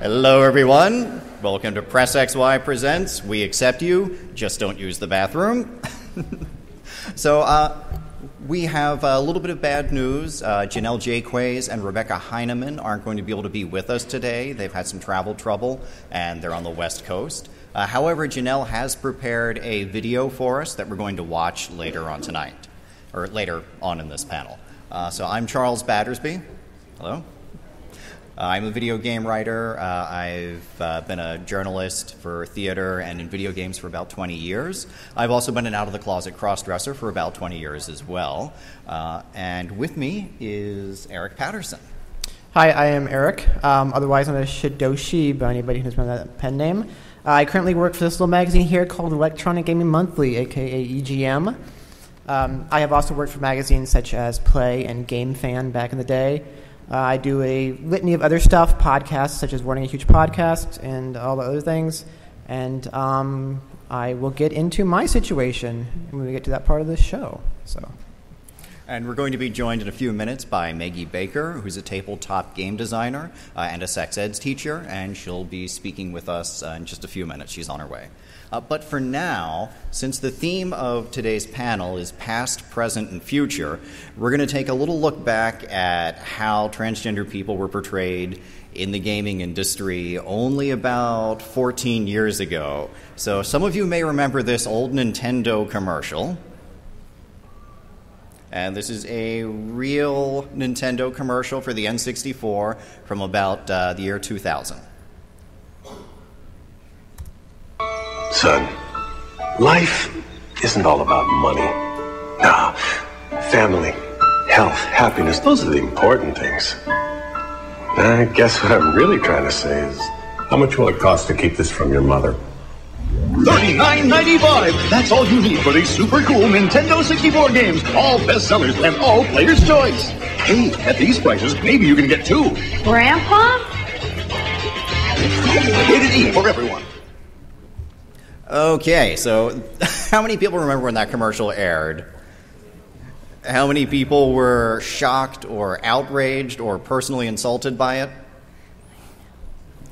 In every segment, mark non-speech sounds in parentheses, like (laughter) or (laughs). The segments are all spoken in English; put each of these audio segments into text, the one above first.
Hello, everyone. Welcome to Press XY Presents. We accept you, just don't use the bathroom. (laughs) so, uh, we have a little bit of bad news. Uh, Jennell Jaquays and Rebecca Heineman aren't going to be able to be with us today. They've had some travel trouble and they're on the West Coast. Uh, however, Jennell has prepared a video for us that we're going to watch later on tonight, or later on in this panel. Uh, so I'm Charles Battersby. Hello. Uh, I'm a video game writer. Uh, I've uh, been a journalist for theater and in video games for about 20 years. I've also been an out of the closet crossdresser for about 20 years as well. Uh, and with me is Eric Patterson. Hi, I am Eric, um, otherwise known as Shidoshi by anybody who's known that pen name. Uh, I currently work for this little magazine here called Electronic Gaming Monthly, aka EGM. Um, I have also worked for magazines such as Play and Game Fan back in the day. Uh, I do a litany of other stuff, podcasts such as Warning a Huge Podcast and all the other things. And um, I will get into my situation when we get to that part of the show. So. And we're going to be joined in a few minutes by Meguey Baker, who's a tabletop game designer uh, and a sex eds teacher, and she'll be speaking with us uh, in just a few minutes. She's on her way. Uh, but for now, since the theme of today's panel is past, present, and future, we're going to take a little look back at how transgender people were portrayed in the gaming industry only about 14 years ago. So some of you may remember this old Nintendo commercial. And this is a real Nintendo commercial for the N64 from about uh, the year 2000. Son, life isn't all about money. Nah, family, health, happiness, those are the important things. I guess what I'm really trying to say is how much will it cost to keep this from your mother? $39.95. That's all you need for these super cool Nintendo 64 games. All bestsellers and all players' choice. Hey, at these prices, maybe you can get two. Grandpa? Rated E for everyone. Okay, so (laughs) how many people remember when that commercial aired? How many people were shocked or outraged or personally insulted by it?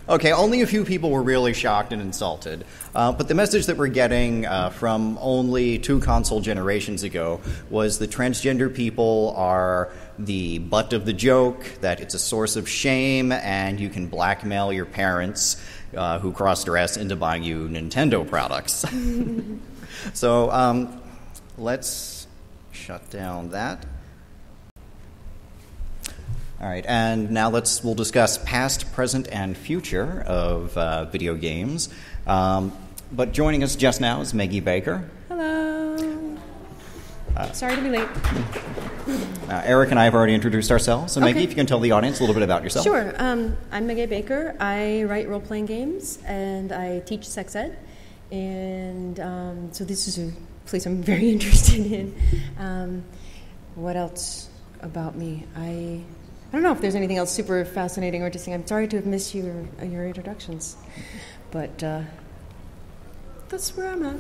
Okay, only a few people were really shocked and insulted. Uh, but the message that we're getting uh, from only two console generations ago was that transgender people are the butt of the joke, that it's a source of shame, and you can blackmail your parents uh, who cross dress into buying you Nintendo products. (laughs) so um, let's shut down that. All right, and now let's we'll discuss past, present, and future of uh, video games. Um, but joining us just now is Meguey Baker. Hello. Sorry to be late. Uh, Eric and I have already introduced ourselves. So, Meguey, if you can tell the audience a little bit about yourself. Sure. Um, I'm Meguey Baker. I write role playing games and I teach sex ed. And um, so this is a place I'm (laughs) very interested in. Um, what else about me? I, I don't know if there's anything else super fascinating or interesting. I'm sorry to have missed your, your introductions. But uh, that's where I'm at.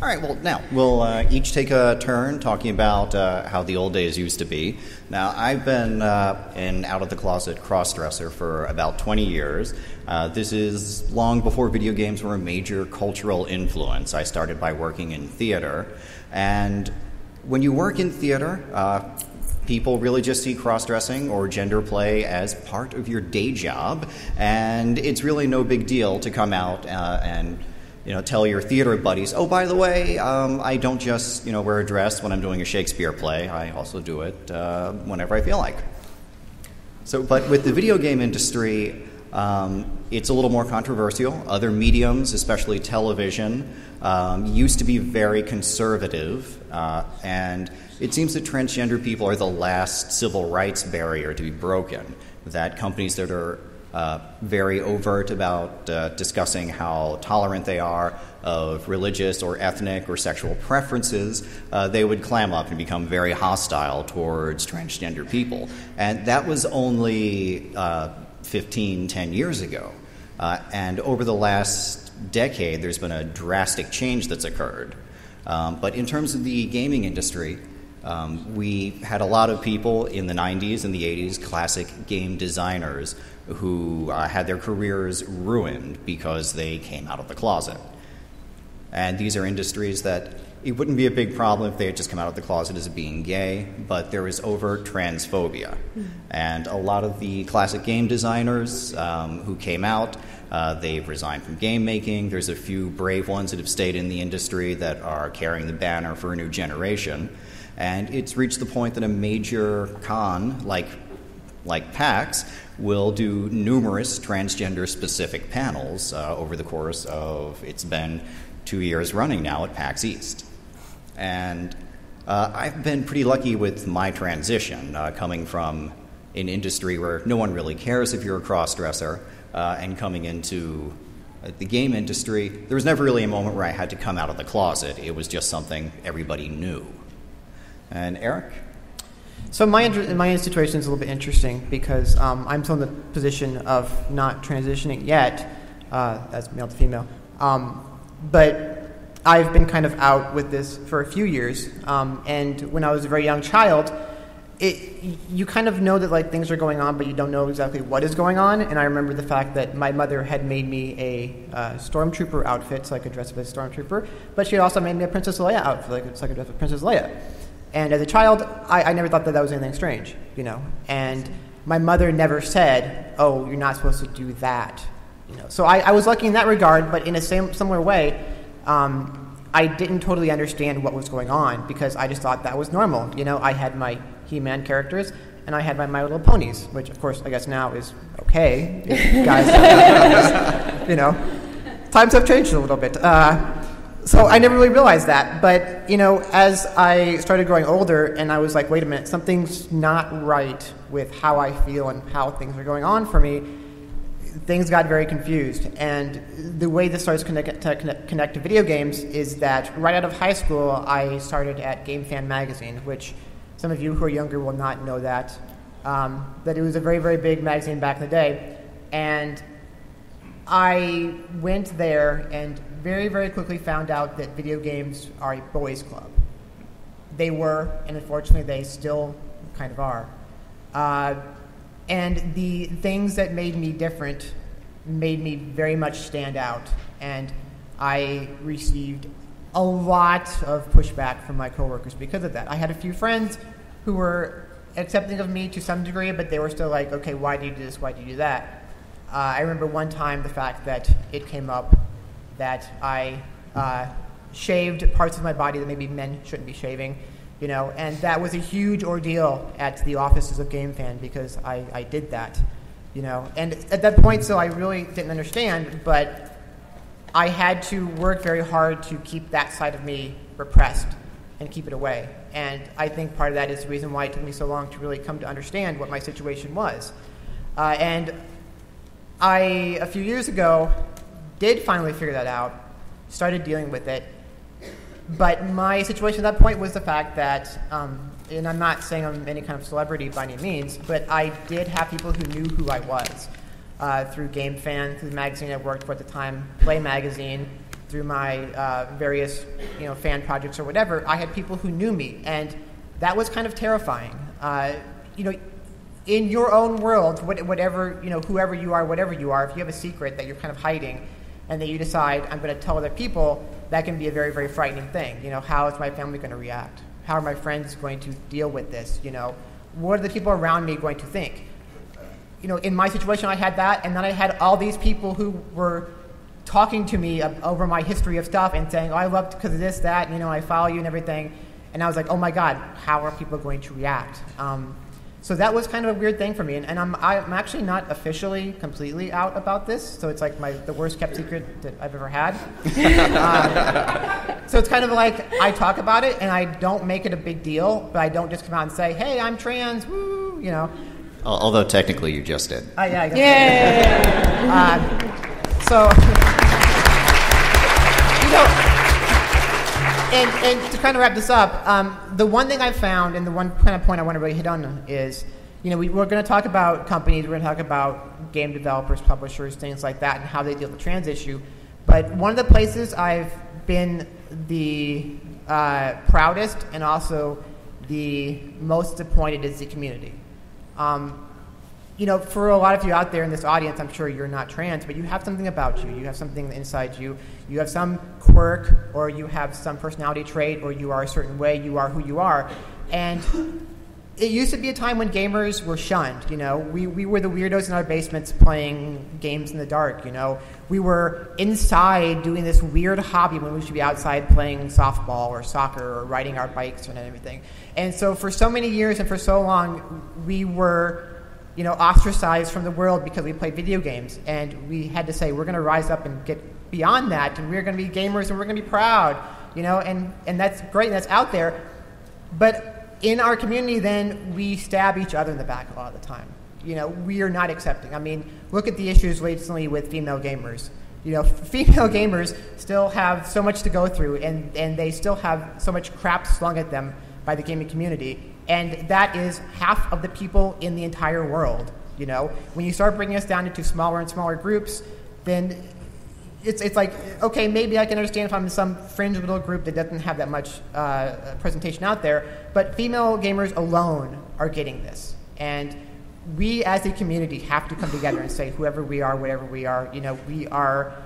All right, well, now we'll uh, each take a turn talking about uh, how the old days used to be. Now, I've been uh, an out of the closet cross dresser for about 20 years. Uh, this is long before video games were a major cultural influence. I started by working in theater. And when you work in theater, uh, people really just see cross dressing or gender play as part of your day job. And it's really no big deal to come out uh, and you know, tell your theater buddies, oh, by the way, um, I don't just, you know, wear a dress when I'm doing a Shakespeare play. I also do it uh, whenever I feel like. So, but with the video game industry, um, it's a little more controversial. Other mediums, especially television, um, used to be very conservative, uh, and it seems that transgender people are the last civil rights barrier to be broken. That companies that are uh, very overt about uh, discussing how tolerant they are of religious or ethnic or sexual preferences, uh, they would clam up and become very hostile towards transgender people. And that was only uh, 15, 10 years ago. Uh, and over the last decade, there's been a drastic change that's occurred. Um, but in terms of the gaming industry, um, we had a lot of people in the 90s and the 80s, classic game designers, who uh, had their careers ruined because they came out of the closet. And these are industries that it wouldn't be a big problem if they had just come out of the closet as being gay, but there is overt transphobia. And a lot of the classic game designers um, who came out, uh, they've resigned from game making. There's a few brave ones that have stayed in the industry that are carrying the banner for a new generation. And it's reached the point that a major con, like, like PAX, will do numerous transgender specific panels uh, over the course of it's been two years running now at PAX East. And uh, I've been pretty lucky with my transition, uh, coming from an industry where no one really cares if you're a crossdresser, uh, and coming into uh, the game industry. There was never really a moment where I had to come out of the closet. It was just something everybody knew. And Eric? So my my situation is a little bit interesting because um, I'm still in the position of not transitioning yet, uh, as male to female. Um, but I've been kind of out with this for a few years, um, and when I was a very young child, it you kind of know that like things are going on, but you don't know exactly what is going on. And I remember the fact that my mother had made me a uh, stormtrooper outfit, so I could dress up as a stormtrooper, but she also made me a Princess Leia outfit, so I could dress up as Princess Leia. And as a child, I, I never thought that that was anything strange, you know. And my mother never said, "Oh, you're not supposed to do that," you know. So I, I was lucky in that regard, but in a same similar way, um, I didn't totally understand what was going on because I just thought that was normal. You know, I had my He-Man characters and I had my My Little Ponies, which of course I guess now is okay. guys, (laughs) you know, times have changed a little bit. Uh, so I never really realized that. But, you know, as I started growing older and I was like, wait a minute, something's not right with how I feel and how things are going on for me, things got very confused. And the way this starts connect, to connect, to video games is that right out of high school, I started at Game Fan Magazine, which some of you who are younger will not know that. Um, that it was a very, very big magazine back in the day. And I went there and very, very quickly found out that video games are a boys' club. They were, and unfortunately, they still kind of are. Uh, and the things that made me different made me very much stand out. And I received a lot of pushback from my coworkers because of that. I had a few friends who were accepting of me to some degree, but they were still like, okay, why do you do this? Why do you do that? Uh, I remember one time the fact that it came up that I uh, shaved parts of my body that maybe men shouldn't be shaving, you know, and that was a huge ordeal at the offices of Game Fan because I, I did that, you know. And at that point, so I really didn't understand, but I had to work very hard to keep that side of me repressed and keep it away. And I think part of that is the reason why it took me so long to really come to understand what my situation was. Uh, and I, a few years ago, did finally figure that out, started dealing with it. But my situation at that point was the fact that, um, and I'm not saying I'm any kind of celebrity by any means, but I did have people who knew who I was uh, through Game Fan, through the magazine I worked for at the time, Play Magazine, through my uh, various you know fan projects or whatever. I had people who knew me, and that was kind of terrifying. Uh, you know, in your own world, whatever you know, whoever you are, whatever you are, if you have a secret that you're kind of hiding and then you decide I'm going to tell other people, that can be a very, very frightening thing. You know, how is my family going to react? How are my friends going to deal with this? You know, what are the people around me going to think? You know, in my situation, I had that, and then I had all these people who were talking to me over my history of stuff and saying, "Oh, I loved because of this, that, and, you know, I follow you and everything." And I was like, "Oh my God, how are people going to react?" Um, so that was kind of a weird thing for me, and, and I'm I'm actually not officially completely out about this. So it's like my the worst kept secret that I've ever had. (laughs) um, so it's kind of like I talk about it and I don't make it a big deal, but I don't just come out and say, "Hey, I'm trans," woo, you know. Although technically you just did. Uh, yeah, I guess. Yeah. Uh, so (laughs) you know and, and to kind of wrap this up, um, the one thing I've found, and the one kind of point I want to really hit on is, you know, we, we're going to talk about companies, we're going to talk about game developers, publishers, things like that, and how they deal with the trans issue. But one of the places I've been the uh, proudest and also the most disappointed is the community. Um, you know, for a lot of you out there in this audience, I'm sure you're not trans, but you have something about you. You have something inside you. You have some quirk, or you have some personality trait, or you are a certain way. You are who you are. And it used to be a time when gamers were shunned. You know, we, we were the weirdos in our basements playing games in the dark. You know, we were inside doing this weird hobby when we should be outside playing softball or soccer or riding our bikes and everything. And so, for so many years and for so long, we were, you know, ostracized from the world because we played video games. And we had to say, we're going to rise up and get beyond that, and we're going to be gamers and we're going to be proud. You know, and, and that's great, and that's out there. But in our community, then we stab each other in the back a lot of the time. You know, we are not accepting. I mean, look at the issues recently with female gamers. You know, (laughs) female gamers still have so much to go through, and, and they still have so much crap slung at them by the gaming community. And that is half of the people in the entire world. You know, when you start bringing us down into smaller and smaller groups, then it's, it's like, okay, maybe I can understand if I'm in some fringe little group that doesn't have that much uh, presentation out there, but female gamers alone are getting this. And we as a community have to come together and say, whoever we are, whatever we are, you know, we are.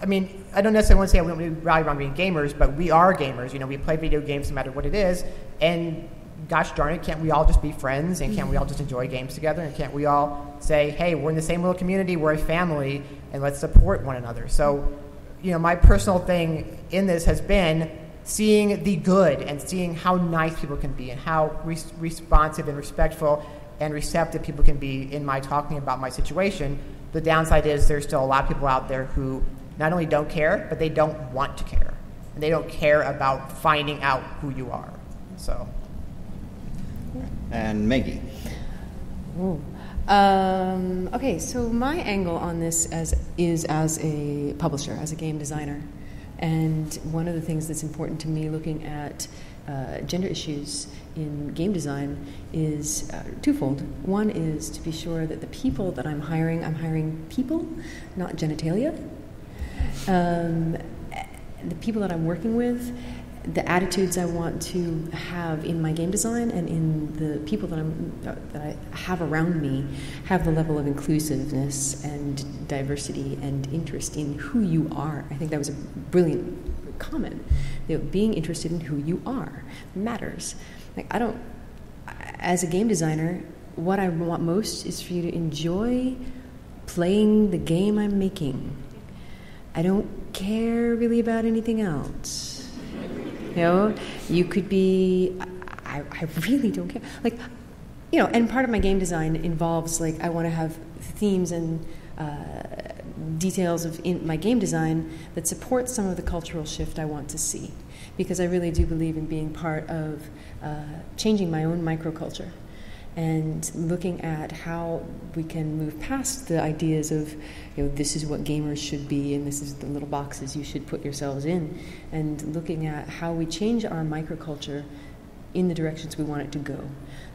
I mean, I don't necessarily want to say we rally around being gamers, but we are gamers. You know, we play video games no matter what it is. And gosh darn it, can't we all just be friends and can't we all just enjoy games together? And can't we all say, hey, we're in the same little community, we're a family, and let's support one another? So, you know, my personal thing in this has been seeing the good and seeing how nice people can be and how res- responsive and respectful and receptive people can be in my talking about my situation. The downside is there's still a lot of people out there who not only don't care, but they don't want to care. And they don't care about finding out who you are. So and Meguey. Um, okay, so my angle on this as, is as a publisher, as a game designer. And one of the things that's important to me looking at uh, gender issues in game design is uh, twofold. One is to be sure that the people that I'm hiring, I'm hiring people, not genitalia. Um, the people that I'm working with the attitudes I want to have in my game design and in the people that, I'm, that I have around me have the level of inclusiveness and diversity and interest in who you are. I think that was a brilliant comment. You know, being interested in who you are matters. Like I don't, as a game designer, what I want most is for you to enjoy playing the game I'm making. I don't care really about anything else. You know, you could be. I, I really don't care. Like, you know, and part of my game design involves like I want to have themes and uh, details of my game design that support some of the cultural shift I want to see, because I really do believe in being part of uh, changing my own microculture and looking at how we can move past the ideas of, you know, this is what gamers should be and this is the little boxes you should put yourselves in, and looking at how we change our microculture in the directions we want it to go.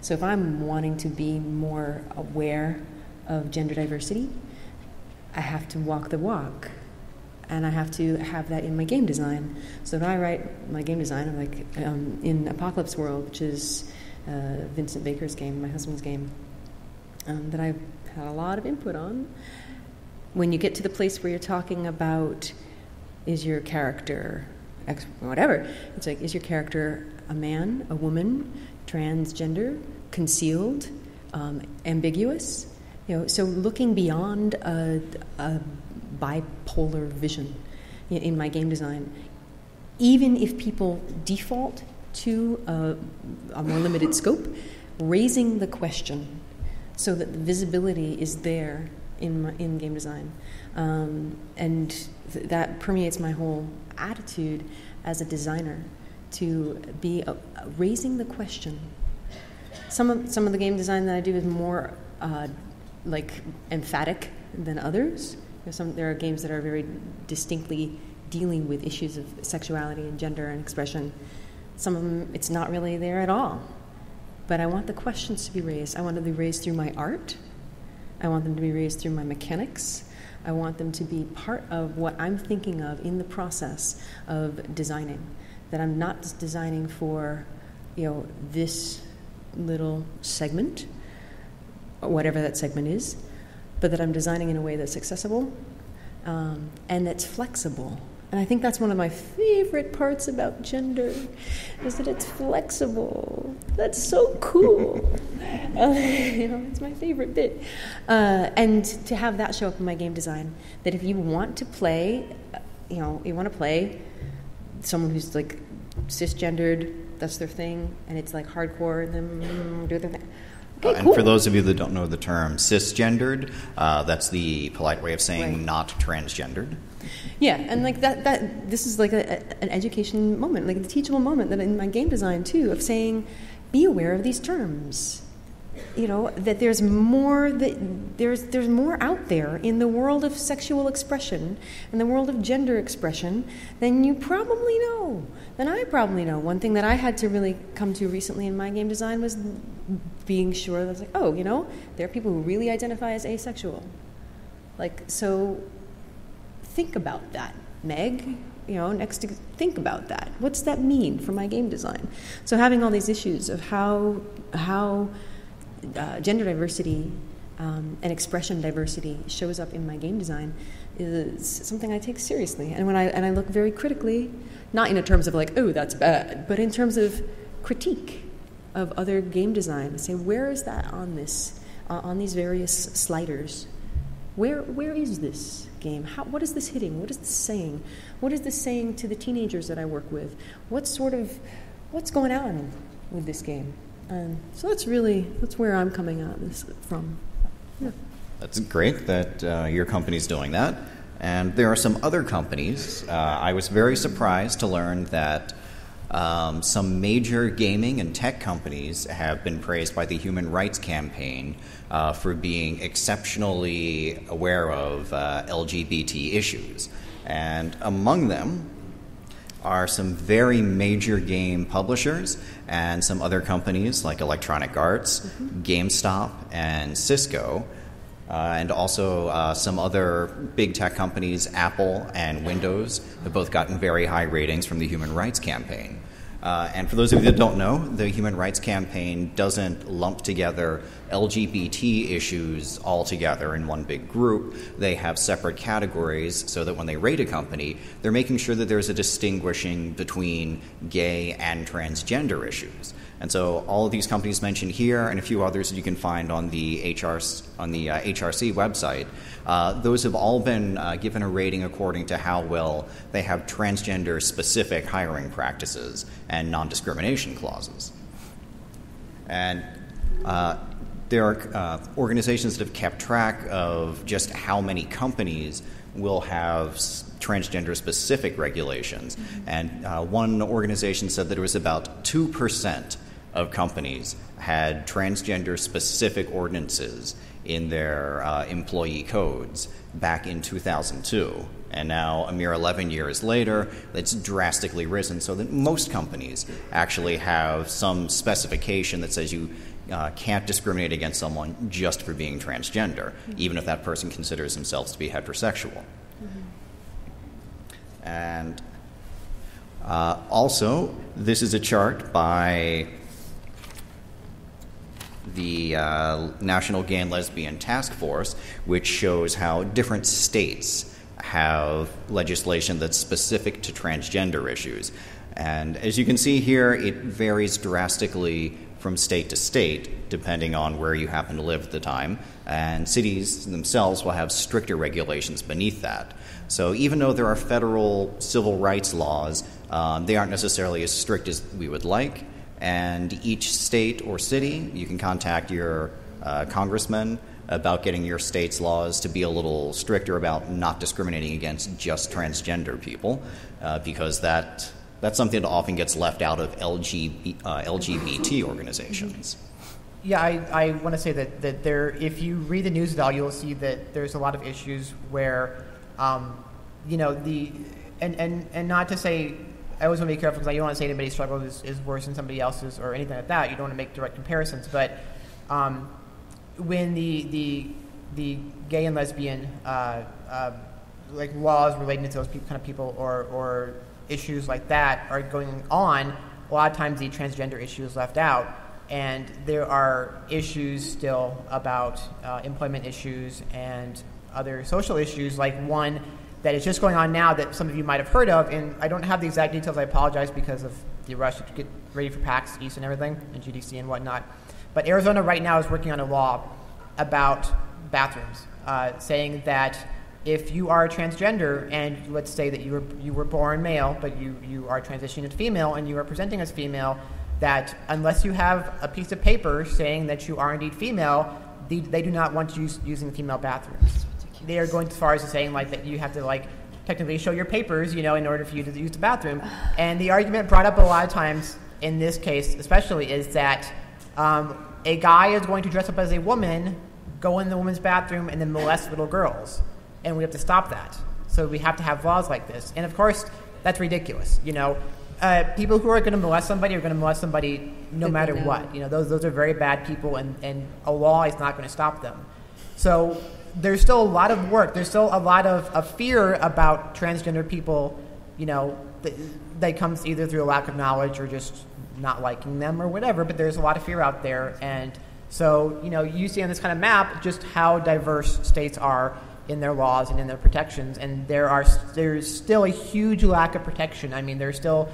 So if I'm wanting to be more aware of gender diversity, I have to walk the walk. And I have to have that in my game design. So when I write my game design, I'm like um, in Apocalypse World, which is uh, Vincent Baker's game, my husband's game, um, that I've had a lot of input on. When you get to the place where you're talking about is your character whatever, it's like is your character a man, a woman, transgender, concealed, um, ambiguous? You know, so looking beyond a, a bipolar vision in my game design, even if people default to a, a more limited scope, raising the question so that the visibility is there in, my, in game design. Um, and th- that permeates my whole attitude as a designer to be a, a raising the question. Some of, some of the game design that I do is more uh, like emphatic than others. Some, there are games that are very distinctly dealing with issues of sexuality and gender and expression some of them, it's not really there at all. But I want the questions to be raised. I want them to be raised through my art. I want them to be raised through my mechanics. I want them to be part of what I'm thinking of in the process of designing. That I'm not just designing for, you know, this little segment. whatever that segment is, but that I'm designing in a way that's accessible um, and that's flexible. And I think that's one of my favorite parts about gender, is that it's flexible. That's so cool. (laughs) (laughs) uh, you know, it's my favorite bit. Uh, and to have that show up in my game design, that if you want to play, you know, you want to play someone who's like cisgendered, that's their thing, and it's like hardcore, and then do their thing. Okay, Uh, and cool. for those of you that don't know the term cisgendered, uh, that's the polite way of saying Right. not transgendered. Yeah, and like that, that this is like a, a- an education moment, like a teachable moment that in my game design too, of saying, be aware of these terms. You know that there's more that there's there's more out there in the world of sexual expression and the world of gender expression than you probably know, than I probably know. One thing that I had to really come to recently in my game design was being sure that like, oh, you know, there are people who really identify as asexual. Like so, think about that, Meg. You know, next to think about that. What's that mean for my game design? So having all these issues of how how uh, gender diversity um, and expression diversity shows up in my game design is something I take seriously, and when I and I look very critically, not in terms of like, oh, that's bad, but in terms of critique of other game design. Say, where is that on this, uh, on these various sliders? Where where is this game? How, what is this hitting? What is this saying? What is this saying to the teenagers that I work with? What sort of what's going on with this game? Um, so that's really that's where I'm coming at this from. Yeah. That's great that uh, your company's doing that. And there are some other companies. Uh, I was very surprised to learn that um, some major gaming and tech companies have been praised by the Human Rights Campaign uh, for being exceptionally aware of uh, LGBT issues. And among them, are some very major game publishers and some other companies like Electronic Arts, GameStop, and Cisco, uh, and also uh, some other big tech companies, Apple and Windows, have both gotten very high ratings from the Human Rights Campaign. Uh, and for those of you that don't know, the Human Rights Campaign doesn't lump together LGBT issues all together in one big group. They have separate categories so that when they rate a company, they're making sure that there's a distinguishing between gay and transgender issues. And so all of these companies mentioned here and a few others that you can find on the, HR, on the uh, HRC website, uh, those have all been uh, given a rating according to how well they have transgender specific hiring practices and non discrimination clauses. And uh, there are uh, organizations that have kept track of just how many companies will have s- transgender specific regulations. And uh, one organization said that it was about 2% of companies had transgender specific ordinances in their uh, employee codes back in 2002. And now, a mere 11 years later, it's drastically risen so that most companies actually have some specification that says you uh, can't discriminate against someone just for being transgender, even if that person considers themselves to be heterosexual. And uh, also, this is a chart by the uh, National Gay and Lesbian Task Force, which shows how different states have legislation that's specific to transgender issues. And as you can see here, it varies drastically from state to state, depending on where you happen to live at the time. And cities themselves will have stricter regulations beneath that. So even though there are federal civil rights laws, um, they aren't necessarily as strict as we would like. And each state or city, you can contact your uh, congressman about getting your state's laws to be a little stricter about not discriminating against just transgender people, uh, because that that's something that often gets left out of LGB, uh, LGBT organizations. Yeah, I, I want to say that, that there, if you read the news at all, you'll see that there's a lot of issues where, um, you know, the, and, and, and not to say, I always want to be careful because I don't want to say anybody's struggle is, is worse than somebody else's or anything like that. You don't want to make direct comparisons. But um, when the, the, the gay and lesbian, uh, uh, like laws relating to those pe- kind of people or, or issues like that are going on, a lot of times the transgender issue is left out and there are issues still about uh, employment issues and other social issues, like one that is just going on now that some of you might have heard of. And I don't have the exact details. I apologize because of the rush to get ready for PAX East and everything, and GDC and whatnot. But Arizona right now is working on a law about bathrooms, uh, saying that if you are transgender and let's say that you were you were born male, but you you are transitioning to female and you are presenting as female, that unless you have a piece of paper saying that you are indeed female, they, they do not want you using female bathrooms. They are going as far as saying like that you have to like technically show your papers, you know, in order for you to use the bathroom. And the argument brought up a lot of times in this case, especially, is that um, a guy is going to dress up as a woman, go in the woman's bathroom, and then molest little girls, and we have to stop that. So we have to have laws like this. And of course, that's ridiculous. You know, uh, people who are going to molest somebody are going to molest somebody no matter what. You know, those those are very bad people, and and a law is not going to stop them. So there's still a lot of work. There's still a lot of, of fear about transgender people. You know, that, comes either through a lack of knowledge or just not liking them or whatever. But there's a lot of fear out there, and so you know, you see on this kind of map just how diverse states are in their laws and in their protections, and there are there's still a huge lack of protection. I mean, there's still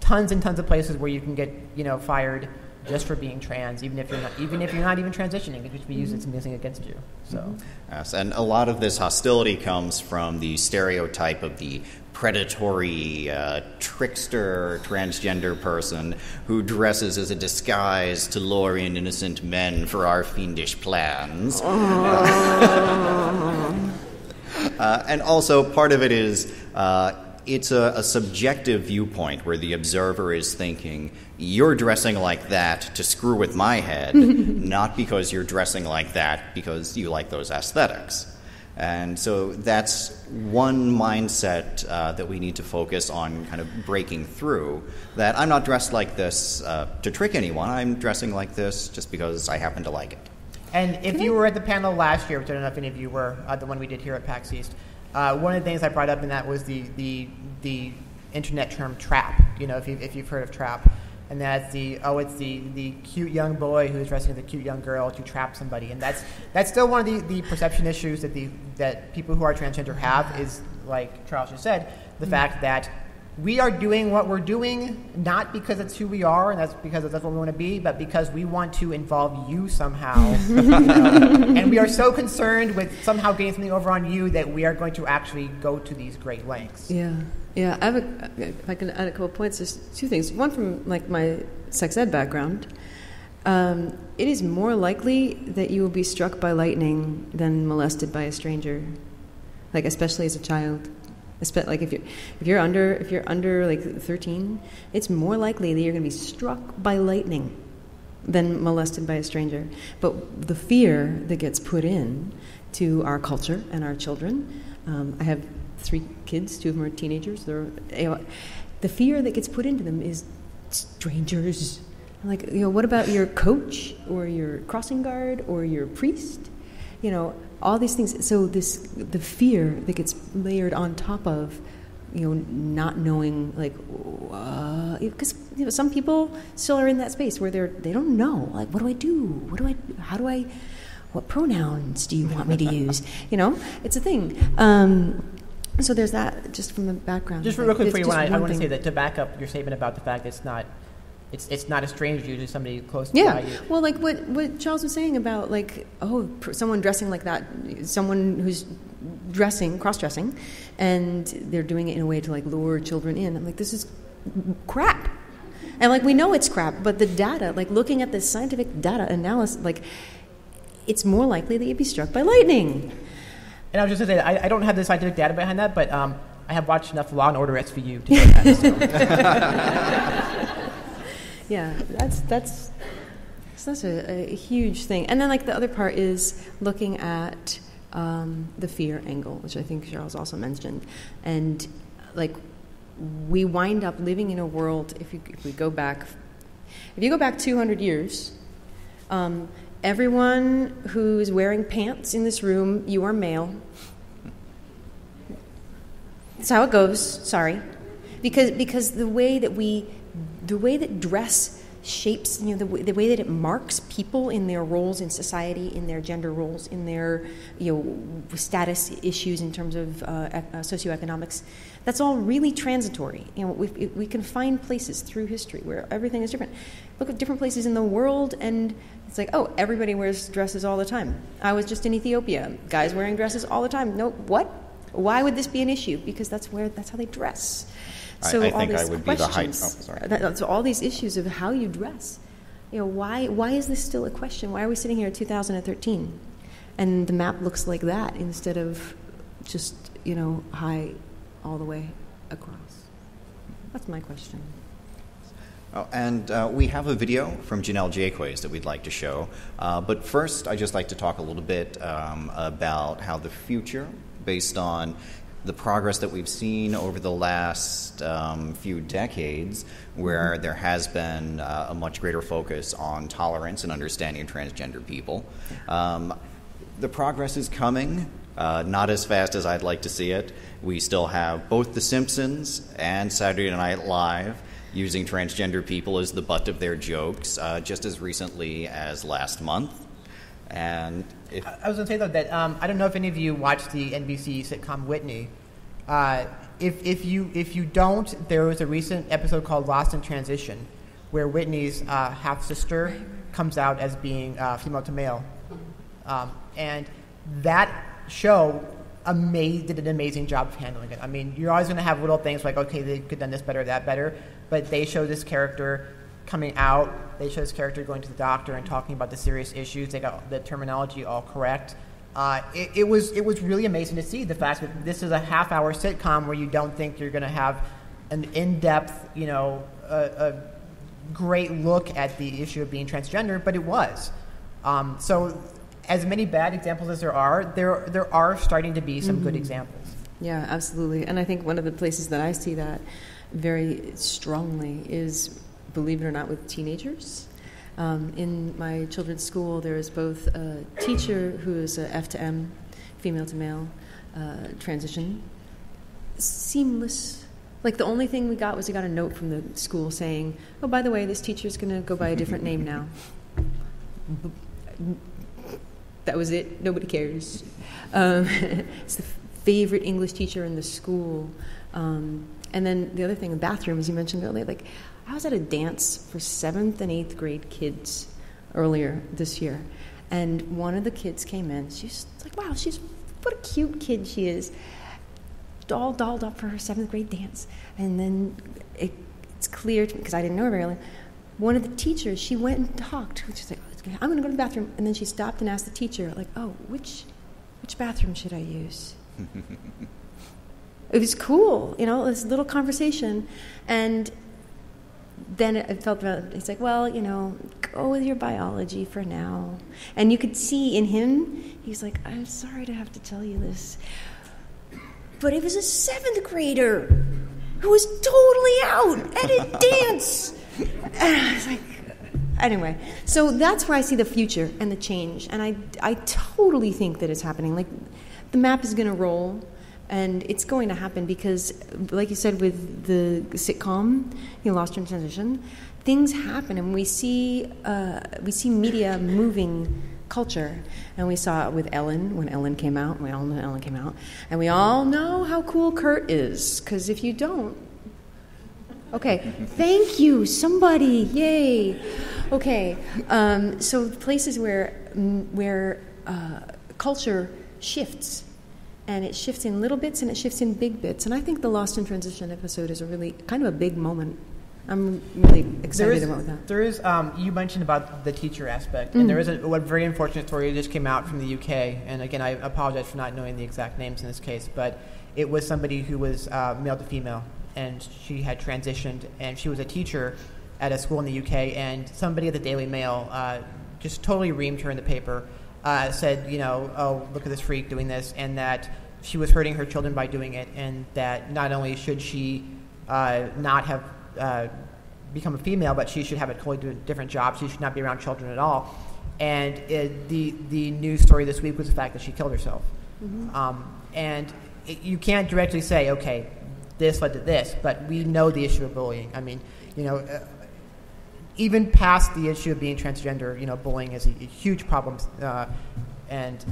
tons and tons of places where you can get you know fired just for being trans, even if you're not even if you're not even transitioning, it could just be used as something against you. So. Yes, and a lot of this hostility comes from the stereotype of the predatory uh, trickster transgender person who dresses as a disguise to lure in innocent men for our fiendish plans. (laughs) Uh, and also, part of it is uh, it's a, a subjective viewpoint where the observer is thinking, you're dressing like that to screw with my head, (laughs) not because you're dressing like that because you like those aesthetics. And so that's one mindset uh, that we need to focus on kind of breaking through. That I'm not dressed like this uh, to trick anyone, I'm dressing like this just because I happen to like it. And if you were at the panel last year, which I don't know if any of you were, uh, the one we did here at PAX East, uh, one of the things I brought up in that was the, the, the internet term trap. You know, if, you, if you've heard of trap. And that's the, oh, it's the, the cute young boy who's dressing as a cute young girl to trap somebody. And that's, that's still one of the, the perception issues that, the, that people who are transgender have is, like Charles just said, the fact that we are doing what we're doing not because it's who we are and that's because that's what we want to be, but because we want to involve you somehow. you (laughs) know. And we are so concerned with somehow getting something over on you that we are going to actually go to these great lengths. Yeah, yeah. I have a, if I can add a couple points. There's two things. One from like my sex ed background. Um, it is more likely that you will be struck by lightning than molested by a stranger, like especially as a child. Like if you're if you're under if you're under like 13, it's more likely that you're going to be struck by lightning than molested by a stranger. But the fear that gets put in to our culture and our children, um, I have three kids, two of them are teenagers. They're, the fear that gets put into them is strangers. Like, you know, what about your coach or your crossing guard or your priest? You know, all these things. So this, the fear that gets layered on top of you know, not knowing like, because you know, some people still are in that space where they're they don't know like, what do I do? What do I? How do I? What pronouns do you want me to use? (laughs) You know, it's a thing. Um, so there's that just from the background. Just real quick for you, I, I want to say that to back up your statement about the fact that it's not, it's, it's not a stranger to you, to somebody close Yeah. by you. Well, like what, what Charles was saying about like, oh, pr- someone dressing like that, someone who's dressing, cross dressing, and they're doing it in a way to like lure children in. I'm like, this is crap. And like, we know it's crap, but the data, like looking at the scientific data analysis, like, it's more likely that you'd be struck by lightning. And I was just going to say, I, I don't have the scientific data behind that, but um, I have watched enough Law and Order SVU to know that. So. (laughs) Yeah, that's that's so that's a, a huge thing. And then like the other part is looking at um, the fear angle, which I think Charles also mentioned, and like we wind up living in a world. If, you, if we go back, if you go back 200 years, um, everyone who's wearing pants in this room, you are male. That's how it goes. Sorry, because because the way that we, the way that dress shapes, you know, the, the way that it marks people in their roles in society, in their gender roles, in their, you know, status issues in terms of uh, uh, socioeconomics. That's all really transitory. You know, we, we can find places through history where everything is different. Look at different places in the world, and it's like, oh, everybody wears dresses all the time. I was just in Ethiopia, guys wearing dresses all the time. No, what? Why would this be an issue? Because that's where that's how they dress. I- So I all think I these would be the height- questions, oh, sorry. that- so all these issues of how you dress. You know, why why is this still a question? Why are we sitting here in 2013, and the map looks like that instead of just you know high all the way across? That's my question. Oh, and uh, we have a video from Jennell Jaquays that we'd like to show. Uh, but first, I'd just like to talk a little bit um, about how the future, based on the progress that we've seen over the last um, few decades, where there has been uh, a much greater focus on tolerance and understanding transgender people. Um, the progress is coming, uh, not as fast as I'd like to see it. We still have both The Simpsons and Saturday Night Live using transgender people as the butt of their jokes uh, just as recently as last month. And if, I was going to say though that um, I don't know if any of you watched the NBC sitcom Whitney. Uh, if if you if you don't, there was a recent episode called Lost in Transition, where Whitney's uh, half sister comes out as being uh, female to male, um, and that show ama- did an amazing job of handling it. I mean, you're always going to have little things like, okay, they could have done this better, that better, but they show this character coming out. They show this character going to the doctor and talking about the serious issues. They got the terminology all correct. Uh, it, it was it was really amazing to see the fact that this is a half hour sitcom where you don't think you're going to have an in depth, you know, a, a great look at the issue of being transgender, but it was. Um, so, as many bad examples as there are, there there are starting to be some good examples. Yeah, absolutely. And I think one of the places that I see that very strongly is, believe it or not, with teenagers. Um, in my children's school, there is both a teacher who is a F to M, female to male uh, transition, seamless. Like the only thing we got was we got a note from the school saying, "Oh, by the way, this teacher is going to go by a different name now." That was it. Nobody cares. Um, (laughs) it's the favorite English teacher in the school. Um, and then the other thing in bathrooms, as you mentioned earlier, like I was at a dance for seventh and eighth grade kids earlier this year, and one of the kids came in. She's like, "Wow, she's what a cute kid she is." All dolled up for her seventh grade dance, and then it, it's clear to me because I didn't know her very well. One of the teachers, she went and talked. She's like, "I'm going to go to the bathroom," and then she stopped and asked the teacher, like, "Oh, which which bathroom should I use?" (laughs) it was cool, you know, this little conversation, and then it felt about. It's like, well, you know, go with your biology for now, and you could see in him, he's like, I'm sorry to have to tell you this, but it was a seventh grader who was totally out at a (laughs) dance. And I was like, anyway, so that's where I see the future and the change. And I, I totally think that it's happening. Like, the map is going to roll, and it's going to happen because, like you said, with the sitcom, you know, Lost in Transition, things happen, and we see, uh, we see media moving culture. And we saw it with Ellen when Ellen came out. We all know Ellen came out. And we all know how cool Kurt is, because if you don't, Okay, thank you, somebody, yay. Okay, um, so places where where uh, culture shifts, and it shifts in little bits and it shifts in big bits, and I think the Lost in Transition episode is a really kind of a big moment. I'm really excited is, about that. there is um, you mentioned about the teacher aspect, and there is a, a very unfortunate story that just came out from the UK. And again, I apologize for not knowing the exact names in this case, but it was somebody who was uh, male to female, and she had transitioned, and she was a teacher at a school in the UK, and somebody at the Daily Mail uh, just totally reamed her in the paper, uh, said, you know, oh, look at this freak doing this, and that she was hurting her children by doing it, and that not only should she uh, not have uh, become a female, but she should have a totally different job. She should not be around children at all. And it, the the news story this week was the fact that she killed herself. Um, and it, you can't directly say, okay, this led to this, but we know the issue of bullying. I mean, you know, uh, even past the issue of being transgender, you know, bullying is a, a huge problem, uh, and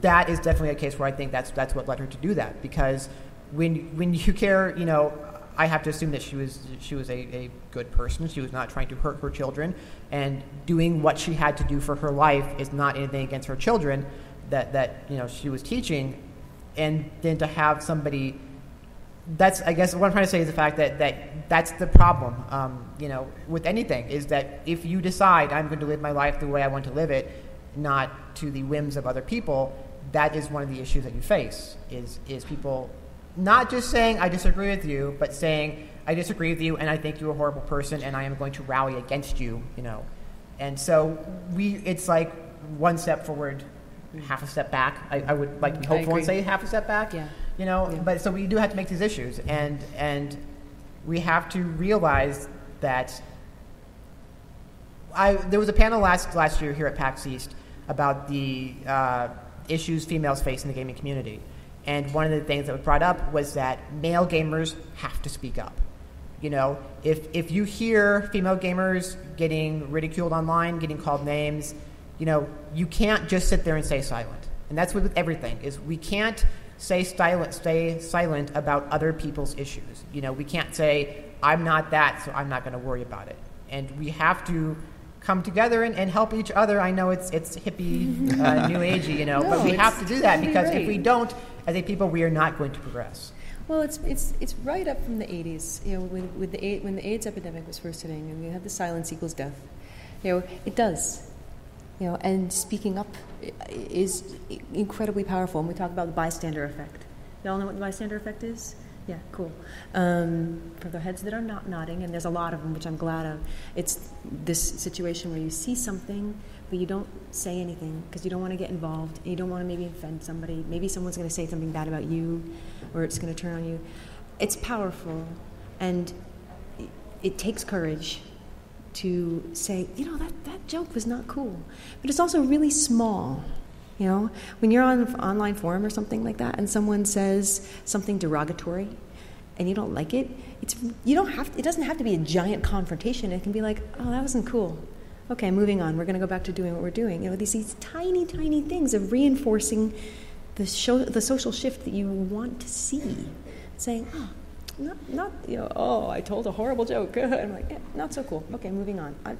that is definitely a case where I think that's that's what led her to do that because when when you care, you know, I have to assume that she was she was a, a good person. She was not trying to hurt her children, and doing what she had to do for her life is not anything against her children that that you know she was teaching, and then to have somebody. That's I guess what I'm trying to say is the fact that, that that's the problem. Um, you know, with anything is that if you decide I'm going to live my life the way I want to live it, not to the whims of other people, that is one of the issues that you face. Is is people not just saying I disagree with you, but saying I disagree with you and I think you're a horrible person and I am going to rally against you. You know, and so we it's like one step forward, half a step back. I, I would like to be hopeful and say half a step back. Yeah. You know, Yeah. but so we do have to make these issues and and we have to realize that I there was a panel last last year here at PAX East about the uh, issues females face in the gaming community, and one of the things that was brought up was that male gamers have to speak up. You know, if if you hear female gamers getting ridiculed online, getting called names, you know, you can't just sit there and stay silent. And that's with everything is we can't say silent stay silent about other people's issues. You know, we can't say I'm not that, so I'm not going to worry about it. And we have to come together and, and help each other. I know it's it's hippie, uh, (laughs) new agey, you know, No, but we have to do that because if we don't, as a people, we are not going to progress. Well, it's, it's, it's right up from the 80s, you know, with, with the, when the AIDS epidemic was first hitting, and we had the silence equals death. You know, it does. You know, and speaking up is incredibly powerful. And we talk about the bystander effect. Y'all know what the bystander effect is? Yeah, cool. Um, for the heads that are not nodding, and there's a lot of them, which I'm glad of, it's this situation where you see something, but you don't say anything because you don't want to get involved. And you don't want to maybe offend somebody. Maybe someone's going to say something bad about you, or it's going to turn on you. It's powerful, and it, it takes courage to say, you know, that, that joke was not cool. But it's also really small. You know, when you're on an online forum or something like that, and someone says something derogatory, and you don't like it, it's you don't have. to, it doesn't have to be a giant confrontation. It can be like, oh, that wasn't cool. Okay, moving on. We're going to go back to doing what we're doing. You know, these, these tiny, tiny things of reinforcing the show, the social shift that you want to see. Saying, oh, not, not, you know, oh, I told a horrible joke. (laughs) I'm like, not so cool. Okay, moving on. I,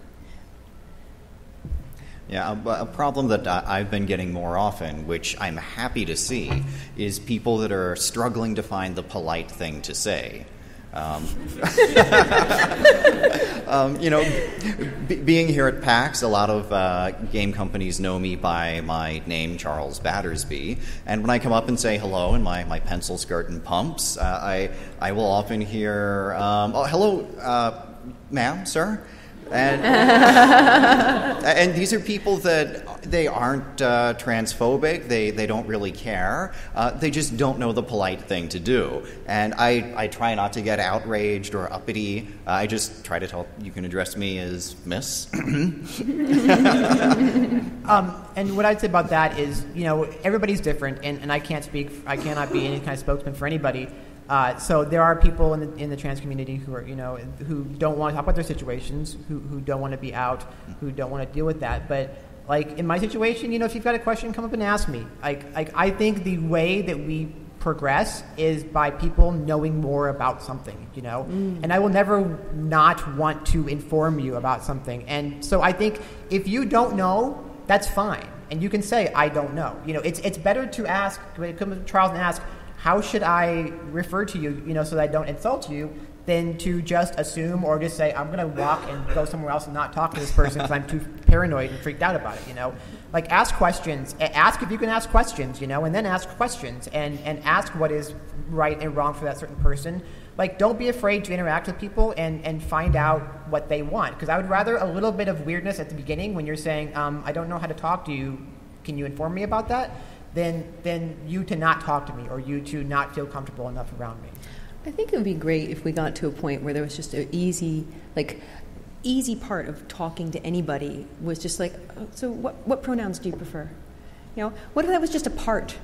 Yeah, a, problem that I've been getting more often, which I'm happy to see, is people that are struggling to find the polite thing to say. Um, (laughs) um, you know, b- being here at PAX, a lot of uh, game companies know me by my name, Charles Battersby. And when I come up and say hello in my, my pencil skirt and pumps, uh, I, I will often hear, um, oh, hello, uh, ma'am, sir. And, (laughs) and these are people that they aren't uh, transphobic. They, they don't really care. Uh, they just don't know the polite thing to do. And I, I try not to get outraged or uppity. Uh, I just try to tell you can address me as Miss. (laughs) Um, and what I'd say about that is, you know, everybody's different, and, and I can't speak, I cannot be any kind of spokesman for anybody. Uh, so there are people in the, in the trans community who are, you know, who don't want to talk about their situations, who, who don't want to be out, who don't want to deal with that. But like in my situation, you know, if you've got a question, come up and ask me. Like, like I think the way that we progress is by people knowing more about something, you know? And I will never not want to inform you about something. And so I think if you don't know, that's fine. And you can say, I don't know. You know, it's, it's better to ask, when it comes to trials and ask, how should I refer to you, you know, so that I don't insult you, than to just assume or just say, I'm going to walk and go somewhere else and not talk to this person because I'm too paranoid and freaked out about it, you know? Like, ask questions. Ask if you can ask questions, you know, and then ask questions and, and ask what is right and wrong for that certain person. Like, don't be afraid to interact with people and, and find out what they want. Because I would rather a little bit of weirdness at the beginning when you're saying, um, I don't know how to talk to you. Can you inform me about that? Than, than you to not talk to me or you to not feel comfortable enough around me. I think it would be great if we got to a point where there was just an easy, like, easy part of talking to anybody was just like, oh, so what, what pronouns do you prefer? You know, what if that was just a part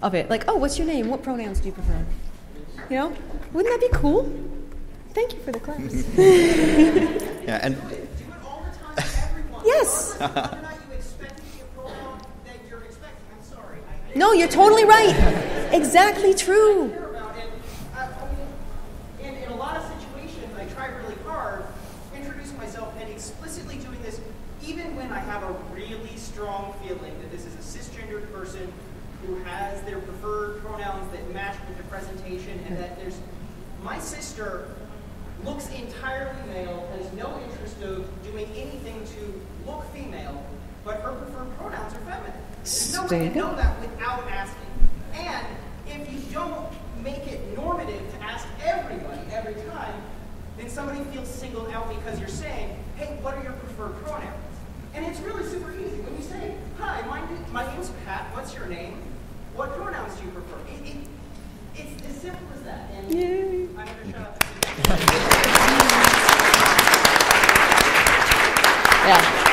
of it? Like, oh, what's your name? What pronouns do you prefer? You know, wouldn't that be cool? Thank you for the claps. (laughs) Yeah, and Do it all the time everyone. Yes. (laughs) Whether or not you expect to be a pronoun that you're expecting. I'm sorry. I, I no, you're totally right. Exactly true. care about it. I, I mean, in, in a lot of situations, I try really hard introducing myself and explicitly doing this, even when I have a really strong feeling that this is a person who has their preferred pronouns that match with the presentation, and that there's my sister looks entirely male, has no interest of doing anything to look female, but her preferred pronouns are feminine. There's no way to know that without asking. And if you don't make it normative to ask everybody every time, then somebody feels singled out because you're saying, hey, what are your preferred pronouns? And it's really super easy. When you say, hi, my, my name's Pat, what's your name? What pronouns do you prefer? It, it, it's as simple as that. And I'm going to shut up. (laughs) Yeah.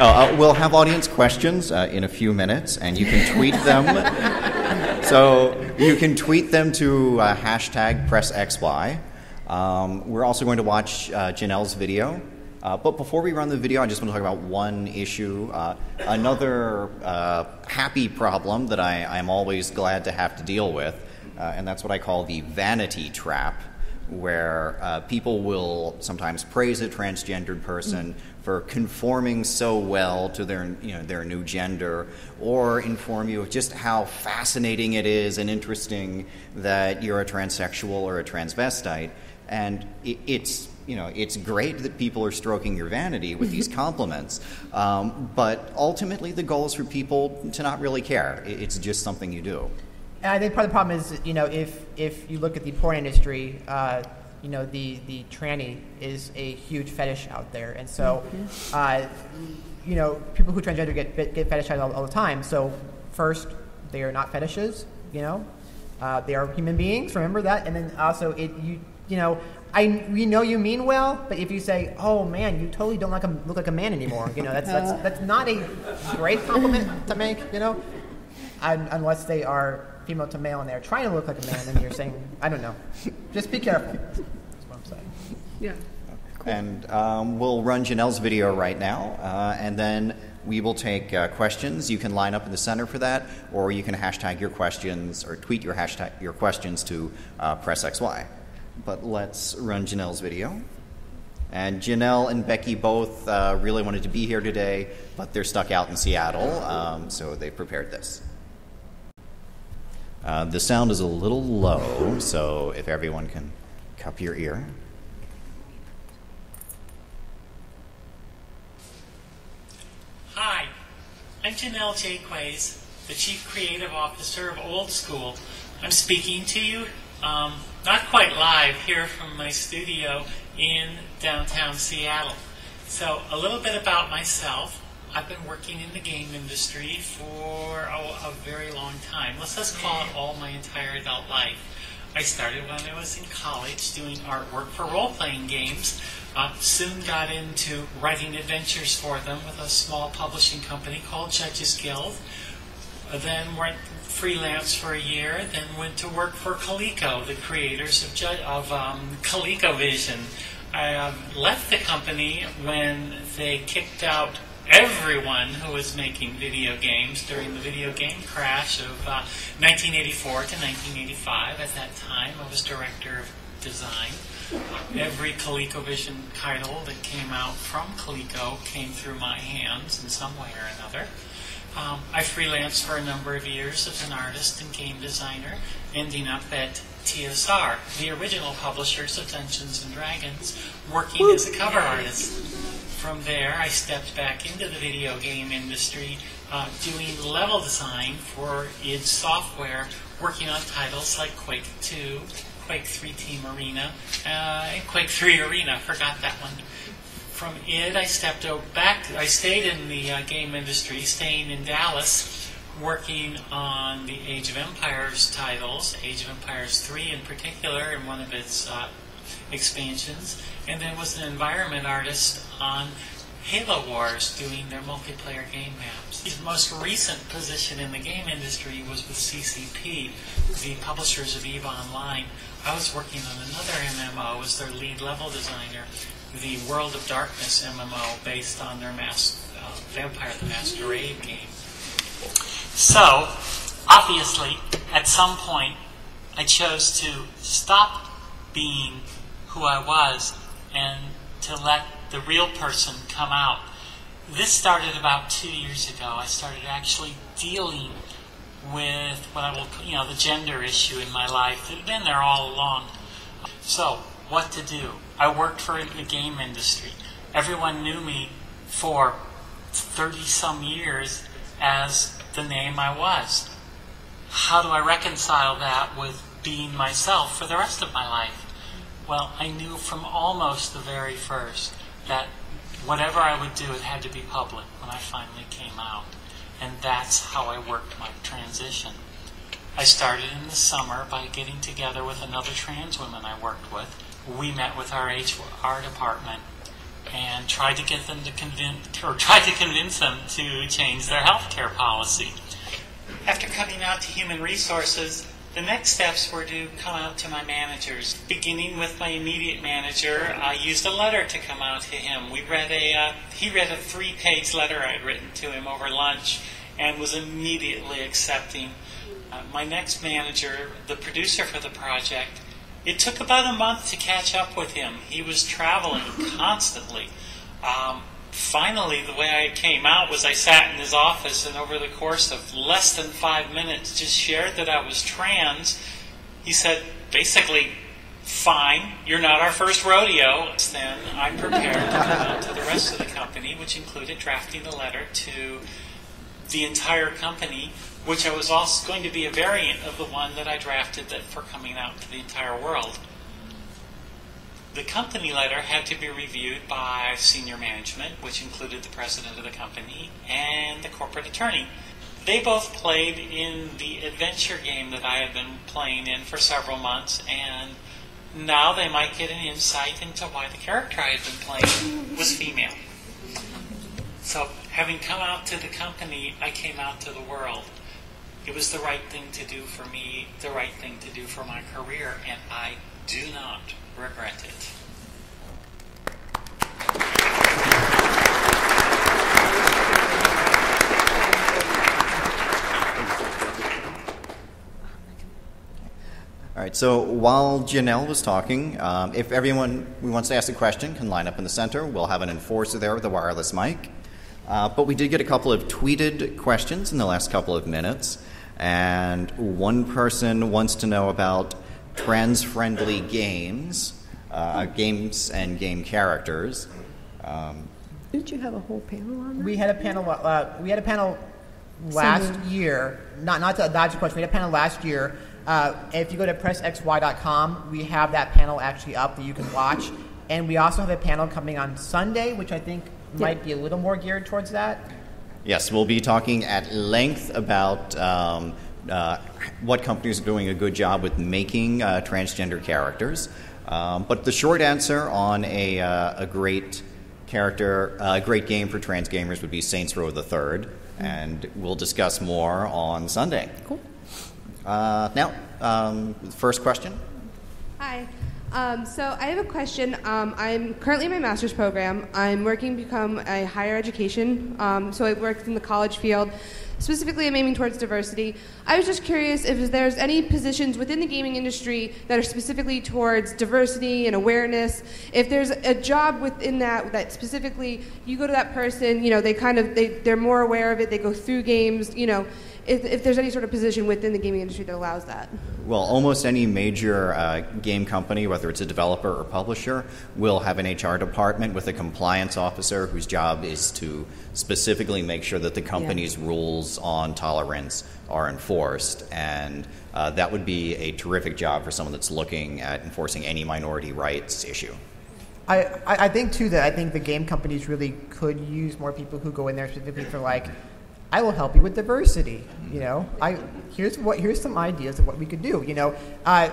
Oh, uh, we'll have audience questions uh, in a few minutes, and you can tweet them. (laughs) so you can tweet them to uh, hashtag PressXY. Um, we're also going to watch uh, Jennell's video. Uh, but before we run the video, I just want to talk about one issue. Uh, another uh, happy problem that I, I'm always glad to have to deal with, uh, and that's what I call the vanity trap where uh, people will sometimes praise a transgendered person for conforming so well to their, you know, their new gender, or inform you of just how fascinating it is and interesting that you're a transsexual or a transvestite. And it, it's, you know, it's great that people are stroking your vanity with these (laughs) compliments, um, but ultimately the goal is for people to not really care. It- It's just something you do. And I think part of the problem is, you know, if if you look at the porn industry, uh, you know, the the tranny is a huge fetish out there, and so, uh, you know, people who transgender get get fetishized all, all the time. So first, they are not fetishes, you know, uh, they are human beings. Remember that, and then also it you you know. I we know you mean well, but if you say, "Oh man, you totally don't like a, look like a man anymore," you know that's that's (laughs) that's not a great compliment to make, you know un- unless they are female to male and they're trying to look like a man, and you're saying, I don't know. Just be careful. That's what I'm saying. Yeah. And um, we'll run Jennell's video right now, uh, and then we will take uh, questions. You can line up in the center for that, or you can hashtag your questions or tweet your hashtag your questions to uh, PressXY. But let's run Jennell's video. And Jennell and Becky both uh, really wanted to be here today, but they're stuck out in Seattle, um, so they prepared this. Uh, the sound is a little low, so if everyone can cup your ear. Hi, I'm Jennell Jaquays, the Chief Creative Officer of Old School. I'm speaking to you, um, not quite live, here from my studio in downtown Seattle. So, a little bit about myself. I've been working in the game industry for a, a very long time. Let's just call it all my entire adult life. I started when I was in college doing artwork for role playing games. Uh, soon got into writing adventures for them with a small publishing company called Judges Guild. Then went freelance for a year. Then went to work for Coleco, the creators of, of um, ColecoVision. I uh, left the company when they kicked out everyone who was making video games during the video game crash of uh, 1984 to 1985. At that time, I was director of design. Every ColecoVision title that came out from Coleco came through my hands in some way or another. Um, I freelanced for a number of years as an artist and game designer, ending up at TSR, the original publishers of Dungeons and Dragons, working as a cover artist. From there, I stepped back into the video game industry, uh, doing level design for id Software, working on titles like Quake 2, Quake 3 Team Arena, uh, and Quake 3 (laughs) Arena. Forgot that one. From id, I stepped back. I stayed in the uh, game industry, staying in Dallas, working on the Age of Empires titles, Age of Empires 3 in particular, and one of its uh, expansions, and then was an environment artist on Halo Wars doing their multiplayer game maps. His most recent position in the game industry was with CCP, the publishers of EVE Online. I was working on another MMO as their lead level designer, the World of Darkness MMO based on their mass, uh, Vampire the Masquerade game. So, obviously, at some point, I chose to stop being who I was and to let the real person come out. This started about two years ago. I started actually dealing with what I will, you know, the gender issue in my life. It had been there all along. So, what to do? I worked for the game industry. Everyone knew me for 30 some years as the name I was. How do I reconcile that with being myself for the rest of my life? Well, I knew from almost the very first that whatever I would do, it had to be public when I finally came out. And that's how I worked my transition. I started in the summer by getting together with another trans woman I worked with. We met with our HR department and tried to get them to convince, or (laughs) tried to convince them to change their healthcare policy. After coming out to human resources, the next steps were to come out to my managers. Beginning with my immediate manager, I used a letter to come out to him. We read a uh, he read a three-page letter I'd written to him over lunch, and was immediately accepting. Uh, my next manager, the producer for the project, it took about a month to catch up with him. He was traveling (laughs) constantly. Um, finally, the way I came out was I sat in his office and over the course of less than five minutes just shared that I was trans. He said, basically, fine, you're not our first rodeo. Then I prepared to come out to the rest of the company, which included drafting a letter to the entire company, which I was also going to be a variant of the one that I drafted that for coming out to the entire world the company letter had to be reviewed by senior management, which included the president of the company and the corporate attorney. They both played in the adventure game that I had been playing in for several months, and now they might get an insight into why the character I had been playing was female. So, having come out to the company, I came out to the world. It was the right thing to do for me, the right thing to do for my career, and I do not regret it. All right, so while Jennell was talking, um, if everyone who wants to ask a question can line up in the center, we'll have an enforcer there with a wireless mic. Uh, but we did get a couple of tweeted questions in the last couple of minutes, and one person wants to know about trans friendly games, uh, games and game characters. Um, Didn't you have a whole panel on that? We had a panel. Uh, we had a panel last Somewhere. year. Not not to dodge the question. We had a panel last year. Uh, if you go to pressxy.com, we have that panel actually up that you can watch, and we also have a panel coming on Sunday, which I think might be a little more geared towards that. Yes, we'll be talking at length about um, uh, what companies are doing a good job with making uh, transgender characters. Um, but the short answer on a, uh, a great character, a great game for trans gamers would be Saints Row the Third, and we'll discuss more on Sunday. Cool. Uh, now, um, first question. Hi. Um, so I have a question. Um, I'm currently in my master's program. I'm working to become a higher education. Um, so I work in the college field. Specifically, I'm aiming towards diversity. I was just curious if there's any positions within the gaming industry that are specifically towards diversity and awareness. If there's a job within that that specifically you go to that person, you know, they kind of they, they're more aware of it. They go through games, you know. If, if there's any sort of position within the gaming industry that allows that. Well, almost any major uh, game company, whether it's a developer or publisher, will have an HR department with a compliance officer whose job is to specifically make sure that the company's rules on tolerance are enforced. And uh, that would be a terrific job for someone that's looking at enforcing any minority rights issue. I, I I think too that I think the game companies really could use more people who go in there specifically for like, I will help you with diversity. You know, I here's what here's some ideas of what we could do. You know, uh,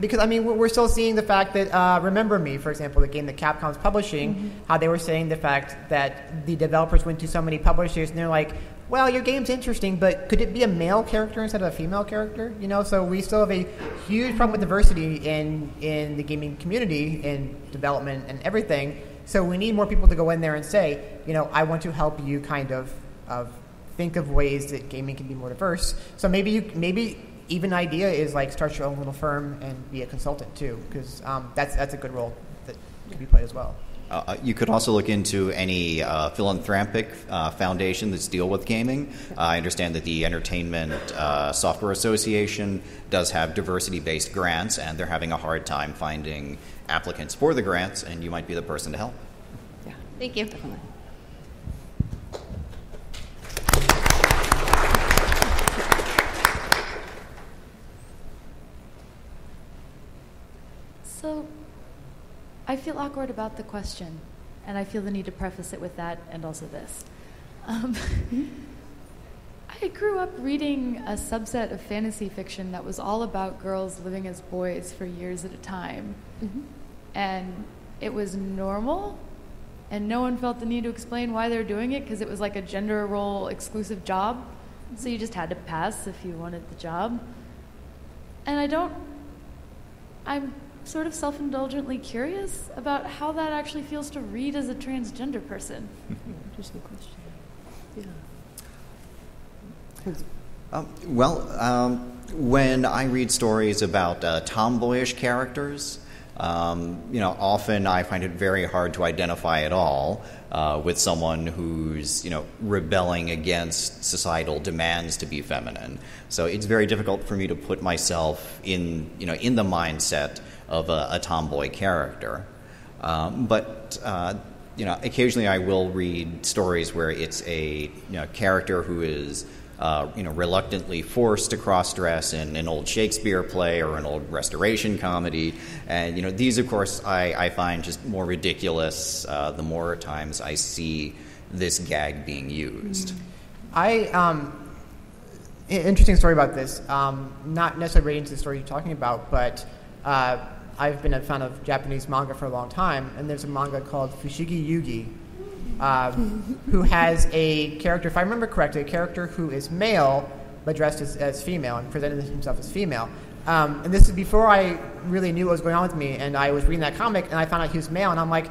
because I mean, we're still seeing the fact that uh, Remember Me, for example, the game that Capcom's publishing, how they were saying the fact that the developers went to so many publishers and they're like, "Well, your game's interesting, but could it be a male character instead of a female character?" You know, so we still have a huge problem with diversity in in the gaming community, in development and everything. So we need more people to go in there and say, you know, I want to help you kind of of think of ways that gaming can be more diverse. So maybe you maybe even idea is like start your own little firm and be a consultant too, because um, that's that's a good role that can be played as well. Uh, you could also look into any uh, philanthropic uh, foundation that's deal with gaming. Uh, I understand that the Entertainment uh, Software Association does have diversity-based grants, and they're having a hard time finding applicants for the grants, and you might be the person to help. Yeah, thank you. So, I feel awkward about the question, and I feel the need to preface it with that and also this. Um, (laughs) I grew up reading a subset of fantasy fiction that was all about girls living as boys for years at a time. And it was normal, and no one felt the need to explain why they're doing it because it was like a gender role exclusive job. So you just had to pass if you wanted the job. And I don't I'm sort of self indulgently curious about how that actually feels to read as a transgender person. Interesting question. Yeah. Um, well, um, when I read stories about uh, tomboyish characters, um, you know, often I find it very hard to identify at all uh, with someone who's, you know, rebelling against societal demands to be feminine. So it's very difficult for me to put myself in, you know, in the mindset of a, a tomboy character. Um, but uh, you know, occasionally I will read stories where it's a you know, character who is uh, you know reluctantly forced to cross-dress in an old Shakespeare play or an old Restoration comedy, and you know these, of course, I, I find just more ridiculous uh, the more times I see this gag being used. I um, interesting story about this. Um, not necessarily related to the story you're talking about, but uh, I've been a fan of Japanese manga for a long time, and there's a manga called Fushigi Yugi, um, (laughs) who has a character, if I remember correctly, a character who is male but dressed as, as female and presented himself as female. Um, and this is before I really knew what was going on with me, and I was reading that comic, and I found out he was male, and I'm like,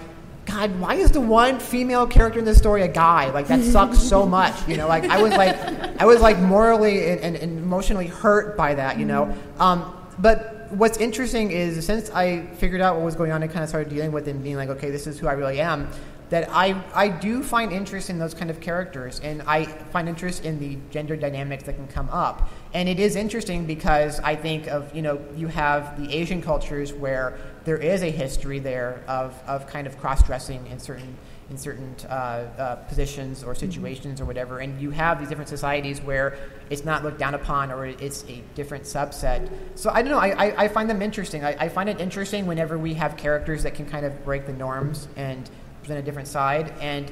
God, why is the one female character in this story a guy? Like that sucks so (laughs) much, you know. Like I was like, I was like morally and, and, and emotionally hurt by that, you know. Um, but what's interesting is since I figured out what was going on and kind of started dealing with it and being like, okay, this is who I really am. That I I do find interest in those kind of characters, and I find interest in the gender dynamics that can come up. And it is interesting because I think of you know you have the Asian cultures where there is a history there of, of kind of cross dressing in certain in certain uh, uh, positions or situations or whatever, and you have these different societies where it's not looked down upon or it's a different subset. So I don't know. I, I, I find them interesting. I, I find it interesting whenever we have characters that can kind of break the norms and present a different side. And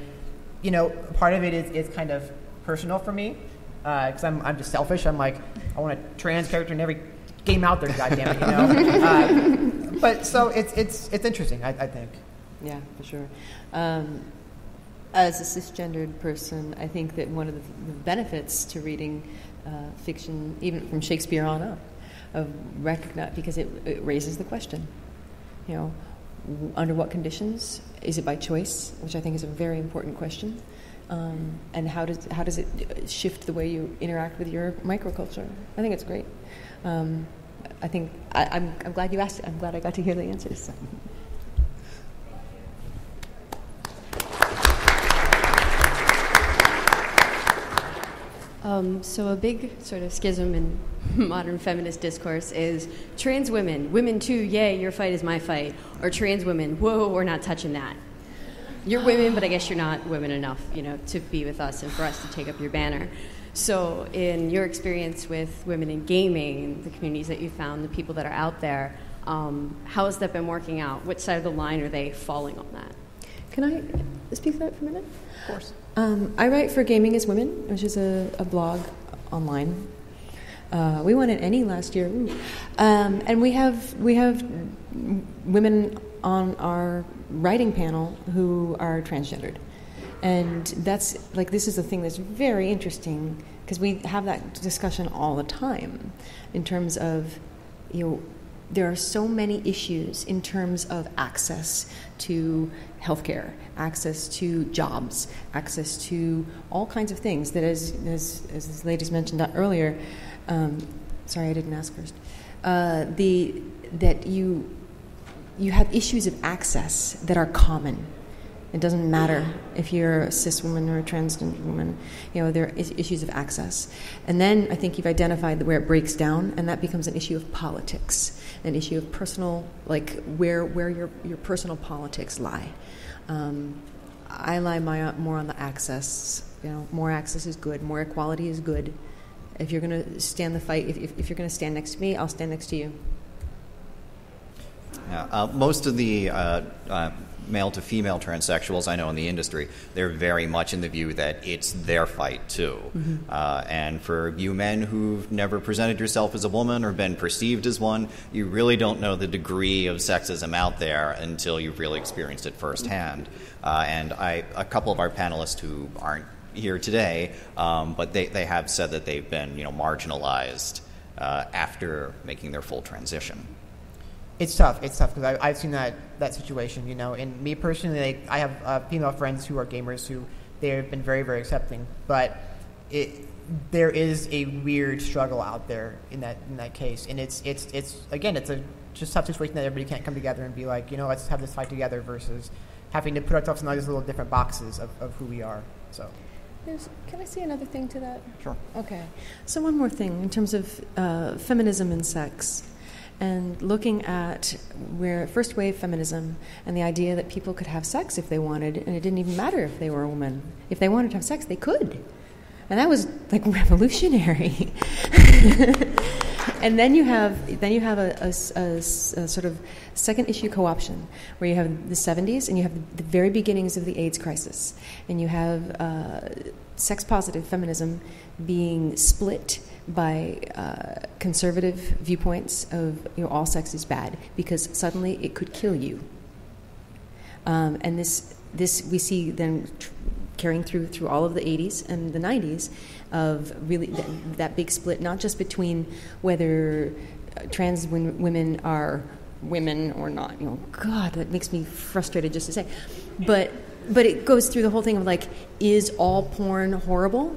you know, part of it is, is kind of personal for me because I'm, I'm just selfish. I'm like, I want a trans character in every game out there, goddammit, you know. (laughs) uh, but so it's it's it's interesting. I, I think. Yeah, for sure. Um, as a cisgendered person, I think that one of the, benefits to reading uh, fiction, even from Shakespeare on up, of recognize because it, it raises the question, you know, w- under what conditions is it by choice, which I think is a very important question, um, and how does how does it shift the way you interact with your microculture? I think it's great. Um, I think I, I'm I'm glad you asked it. I'm glad I got to hear the answers. (laughs) Um, so, a big sort of schism in (laughs) modern feminist discourse is trans women, women too, yay, your fight is my fight. Or trans women, whoa, we're not touching that. You're women, but I guess you're not women enough, you know, to be with us and for us to take up your banner. So, in your experience with women in gaming, the communities that you found, the people that are out there, um, how has that been working out? Which side of the line are they falling on that? Can I speak to that for a minute? Of course. Um, I write for Gaming as Women, which is a, a blog online. Uh, we won an ENnie last year, Ooh. um, and we have we have women on our writing panel who are transgendered, and that's like this is a thing that's very interesting because we have that discussion all the time in terms of you know there are so many issues in terms of access to healthcare, access to jobs, access to all kinds of things that, as, as, as this lady's mentioned earlier, um, sorry, I didn't ask first, uh, the, that you, you have issues of access that are common. It doesn't matter if you're a cis woman or a transgender woman. You know, there are issues of access. And then I think you've identified where it breaks down, and that becomes an issue of politics an issue of personal, like where where your your personal politics lie. Um, I lie my, more on the access. You know, more access is good. More equality is good. If you're going to stand the fight, if, if, if you're going to stand next to me, I'll stand next to you. Yeah, uh, most of the uh, uh, male to female transsexuals I know in the industry, they're very much in the view that it's their fight too. Mm-hmm. Uh, and for you men who've never presented yourself as a woman or been perceived as one, you really don't know the degree of sexism out there until you've really experienced it firsthand. Uh, and I, a couple of our panelists who aren't here today, um, but they, they have said that they've been you know marginalized uh, after making their full transition. It's tough. It's tough because I've seen that that situation. You know, and me personally, like, I have uh, female friends who are gamers who they've been very very accepting, but it there is a weird struggle out there in that in that case, and it's it's it's again it's a just tough situation that everybody can't come together and be like, you know, let's have this fight together versus having to put ourselves in all these little different boxes of, of who we are. So. There's, can I say another thing to that? Sure. Okay. So, one more thing in terms of uh, feminism and sex and looking at where first wave feminism and the idea that people could have sex if they wanted, and it didn't even matter if they were a woman. If they wanted to have sex, they could. And that was like (laughs) revolutionary. (laughs) and then you have then you have a, a, a, a, sort of second issue co-option where you have the 70s and you have the very beginnings of the AIDS crisis, and you have uh, sex positive feminism being split by uh, conservative viewpoints of you know, all sex is bad because suddenly it could kill you. Um, and this, this we see then tr- carrying through through all of the 80s and the 90s of really th- that big split, not just between whether uh, trans w- women are women or not. You know, God, that makes me frustrated just to say. But but it goes through the whole thing of like, is all porn horrible?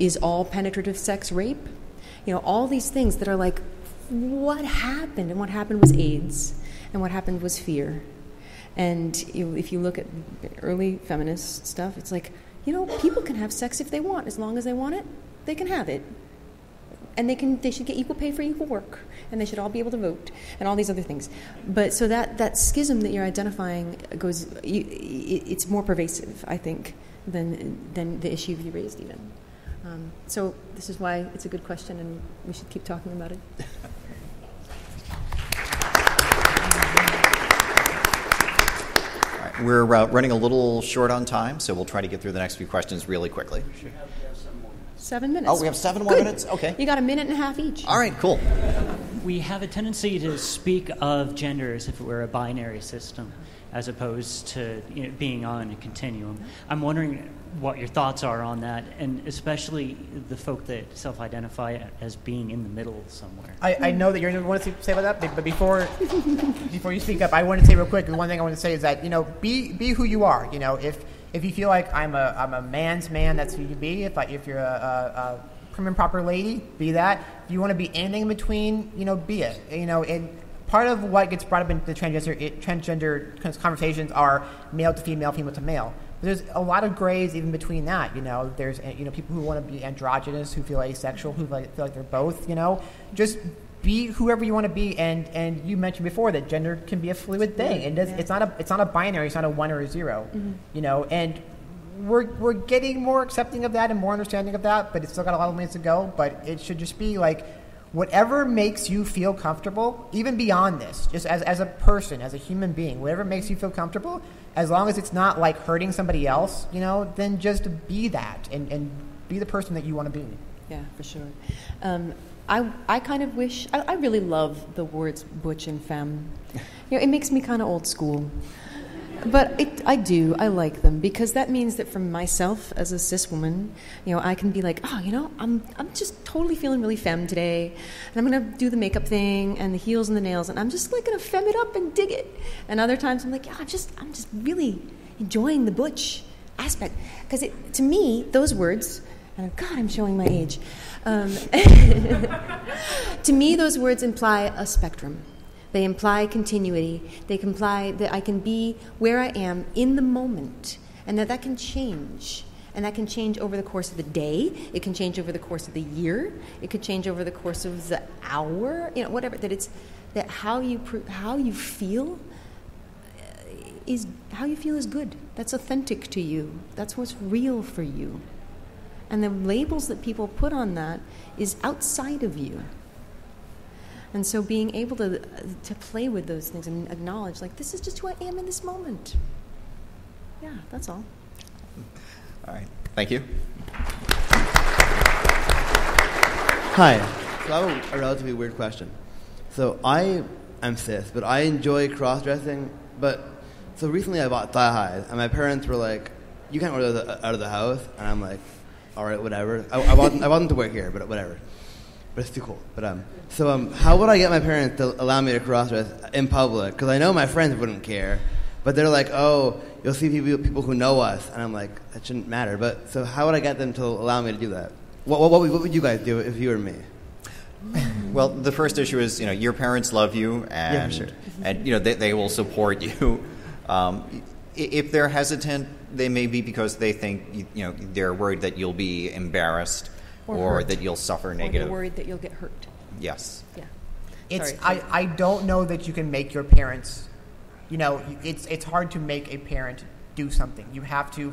Is all penetrative sex rape? You know, all these things that are like, what happened? And what happened was AIDS, and what happened was fear. And if you look at early feminist stuff, it's like, you know, people can have sex if they want, as long as they want it, they can have it. And they can they should get equal pay for equal work, and they should all be able to vote, and all these other things. But so that that schism that you're identifying goes, it's more pervasive, I think, than than the issue you raised even. Um, so this is why it's a good question, and we should keep talking about it. we're uh, running a little short on time, so we'll try to get through the next few questions really quickly. Seven minutes. Oh, we have seven more Good. minutes? Okay. You got a minute and a half each. All right, cool. We have a tendency to speak of gender as if it were a binary system, as opposed to you know, being on a continuum. I'm wondering what your thoughts are on that, and especially the folk that self-identify as being in the middle somewhere. I, I know that you're going to want to say about that, but before (laughs) before you speak up, I want to say real quick. The one thing I want to say is that you know, be be who you are. You know, if if you feel like I'm a I'm a man's man, that's who you be. If I, if you're a, a, a prim and proper lady, be that. If you want to be anything in between, you know, be it. You know, and part of what gets brought up into the transgender transgender conversations are male to female, female to male there's a lot of grays even between that. You know, there's you know people who want to be androgynous, who feel asexual, who like, feel like they're both. You know, just be whoever you want to be. And and you mentioned before that gender can be a fluid thing, and it's not a it's not a binary. It's not a one or a 0 Mm-hmm. You know, and we're we're getting more accepting of that and more understanding of that, but it's still got a lot of ways to go. But it should just be like whatever makes you feel comfortable, even beyond this, just as, as a person, as a human being, whatever makes you feel comfortable, as long as it's not like hurting somebody else, you know, then just be that and, and be the person that you want to be. Yeah, for sure. Um, I, I kind of wish, I, I really love the words butch and femme. You know, it makes me kind of old school. But it, I do, I like them because that means that for myself as a cis woman, you know, I can be like, oh, you know, I'm, I'm just totally feeling really femme today. And I'm to do the makeup thing and the heels and the nails and I'm just like to femme it up and dig it. And other times I'm like, yeah, I'm just, I'm just really enjoying the butch aspect. Because to me, those words, and God, I'm showing my age. Um, (laughs) to me, those words imply a spectrum. They imply continuity. They imply that I can be where I am in the moment and that that can change. And that can change over the course of the day. It can change over the course of the year. It could change over the course of the hour. You know, whatever. That it's that how you how you feel uh, is how you feel is good. That's authentic to you. That's what's real for you. And the labels that people put on that is outside of you. And so being able to, to play with those things and acknowledge, like, this is just who I am in this moment. Yeah, that's all. All right. Thank you. Hi. So I have a, a relatively weird question. So I am cis, but I enjoy cross dressing. But so recently I bought thigh highs, and my parents were like, "You can't wear those out of the house," and I'm like, "All right, whatever." I, I, bought, I bought them to wear here, but whatever but it's too cold. But um, so um, how would I get my parents to allow me to cross dress in public? Because I know my friends wouldn't care, but they're like, oh, you'll see people people who know us, and I'm like, that shouldn't matter. But so how would I get them to allow me to do that? What what, what, would, what would you guys do if you were me? (laughs) Well, the first issue is you know your parents love you and Yeah, sure. and you know they, they will support (laughs) you. Um, if they're hesitant, they may be because they think you- you know they're worried that you'll be embarrassed Or or, that you'll suffer Or negative. they're worried that you'll get hurt. Yes. Yeah. It's Sorry. I, I don't know that you can make your parents you know it's it's hard to make a parent do something you have to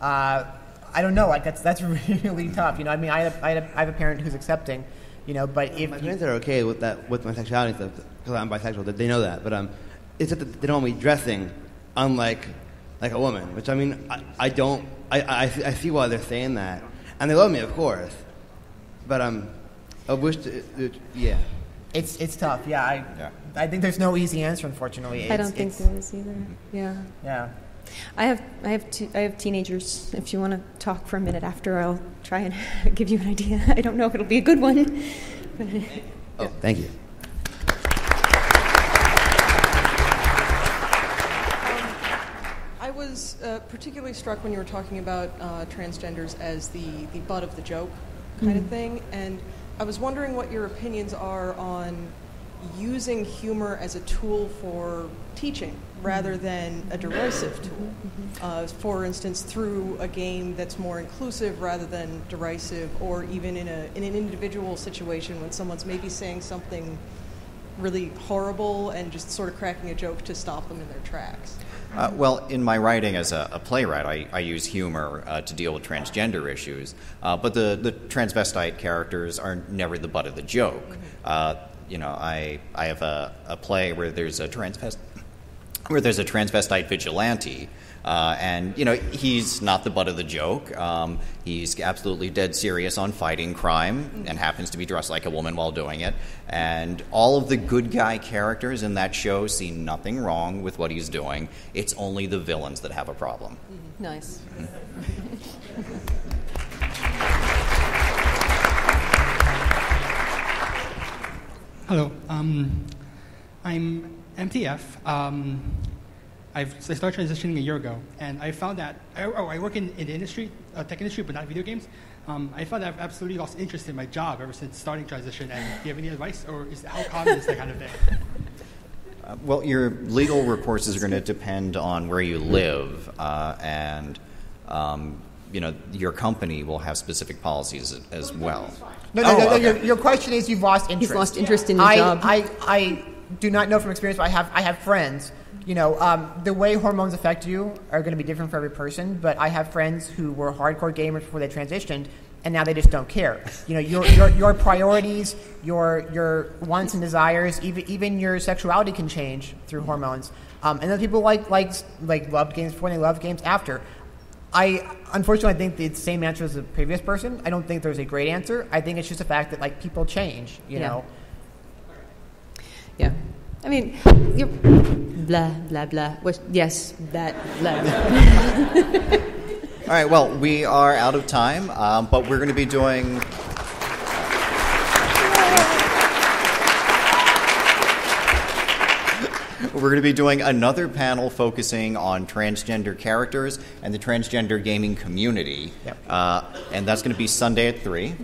uh, I don't know like that's that's (laughs) really tough you know I mean I have, I have, I have a parent who's accepting you know but if my you, parents are okay with that with my sexuality stuff because I'm bisexual. They- They know that, but um, it's that they don't want me dressing unlike like a woman. Which I mean, I, I don't. I, I I see why they're saying that, and they love me, of course. But um, I wish. To, it, yeah. it's it's tough yeah I I think there's no easy answer unfortunately I don't think there is either. Yeah. yeah I have I have two, I have teenagers. If you want to talk for a minute after, I'll try and (laughs) give you an idea. (laughs) I don't know if it'll be a good one. But, (laughs) Oh, thank you. I was uh, particularly struck when you were talking about uh, transgenders as the, the butt of the joke kind of Mhm. thing, and I was wondering what your opinions are on using humor as a tool for teaching rather mm-hmm. than a derisive mm-hmm. tool. Mm-hmm. Uh, for instance, through a game that's more inclusive rather than derisive, or even in, a, in an individual situation when someone's maybe saying something really horrible and just sort of cracking a joke to stop them in their tracks. Uh, well, in my writing as a, a playwright, I, I use humor uh, to deal with transgender issues, uh, but the, the transvestite characters are never the butt of the joke. Uh, you know, I, I have a, a play where there's a transvest where there's a transvestite vigilante, uh, and you know he's not the butt of the joke. Um, he's absolutely dead serious on fighting crime, and happens to be dressed like a woman while doing it. And all of the good guy characters in that show see nothing wrong with what he's doing. It's only the villains that have a problem. nice. (laughs) Hello, um, I'm MTF. Um, I've, I started transitioning a year ago, and I found that I, oh, I work in, in the industry, uh, tech industry, but not video games. Um, I found that I've absolutely lost interest in my job ever since starting transition. And do you have any advice, or is how common is that kind of thing? (laughs) Uh, well, your legal recourses are going to depend on where you live, uh, and um, you know your company will have specific policies as- as well. No, no, Oh, no, no okay. your, your question is you've lost interest. lost interest in the I, job. I, I do not know from experience, but I have, I have friends. You know, um, the way hormones affect you are going to be different for every person, but I have friends who were hardcore gamers before they transitioned, and now they just don't care. You know, your, your, your priorities, your, your wants and desires, even, even your sexuality can change through hormones. Um, and then people like, like, like loved games before and they love games after. I unfortunately I think the same answer as the previous person. I don't think there's a great answer. I think it's just a fact that like people change. You Yeah. know. Yeah. I mean, you're blah, blah, blah. What, yes, that, blah. (laughs) All right, well, we are out of time, um, but we're going to be doing. (laughs) We're going to be doing another panel focusing on transgender characters and the transgender gaming community. Uh, and that's going to be Sunday at 3. Yeah,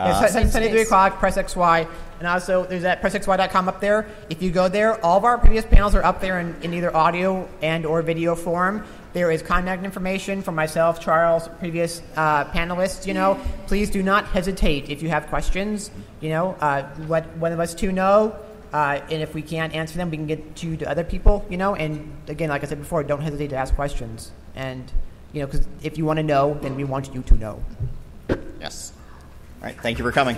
Uh, Sun- Sunday, 3 o'clock, Press XY. And also, there's that pressxy.com up there. If you go there, all of our previous panels are up there in, in either audio and or video form. There is contact information for myself, Charles, previous uh, panelists. You know, please do not hesitate if you have questions. You know, uh, let one of us two know. Uh, and if we can't answer them, we can get you to other people. You know, and again, like I said before, don't hesitate to ask questions. And you know, because if you want to know, then we want you to know. Yes. All right, thank you for coming.